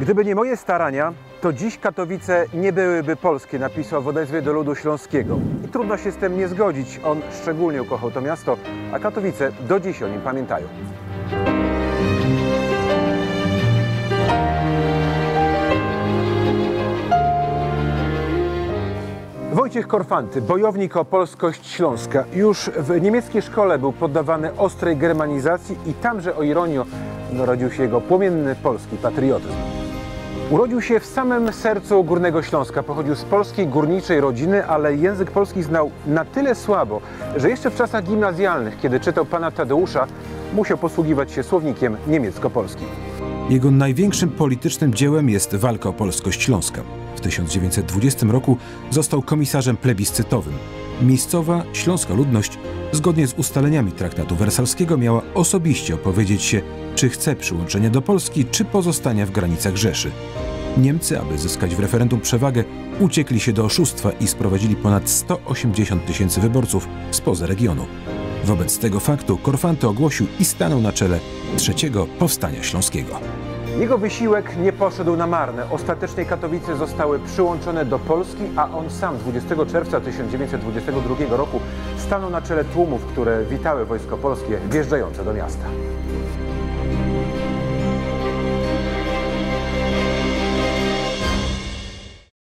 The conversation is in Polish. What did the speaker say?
Gdyby nie moje starania, to dziś Katowice nie byłyby polskie, napisał w odezwie do ludu śląskiego. I trudno się z tym nie zgodzić. On szczególnie ukochał to miasto, a Katowice do dziś o nim pamiętają. Wojciech Korfanty, bojownik o polskość śląska. Już w niemieckiej szkole był poddawany ostrej germanizacji i tamże, o ironio, narodził się jego płomienny polski patriotyzm. Urodził się w samym sercu Górnego Śląska. Pochodził z polskiej górniczej rodziny, ale język polski znał na tyle słabo, że jeszcze w czasach gimnazjalnych, kiedy czytał pana Tadeusza, musiał posługiwać się słownikiem niemiecko-polskim. Jego największym politycznym dziełem jest walka o polskość Śląska. W 1920 roku został komisarzem plebiscytowym. Miejscowa śląska ludność, zgodnie z ustaleniami traktatu wersalskiego, miała osobiście opowiedzieć się, czy chce przyłączenia do Polski, czy pozostania w granicach Rzeszy. Niemcy, aby zyskać w referendum przewagę, uciekli się do oszustwa i sprowadzili ponad 180 tysięcy wyborców spoza regionu. Wobec tego faktu Korfanty ogłosił i stanął na czele trzeciego powstania śląskiego. Jego wysiłek nie poszedł na marne. Ostatecznie Katowice zostały przyłączone do Polski, a on sam 20 czerwca 1922 roku stanął na czele tłumów, które witały wojsko polskie wjeżdżające do miasta.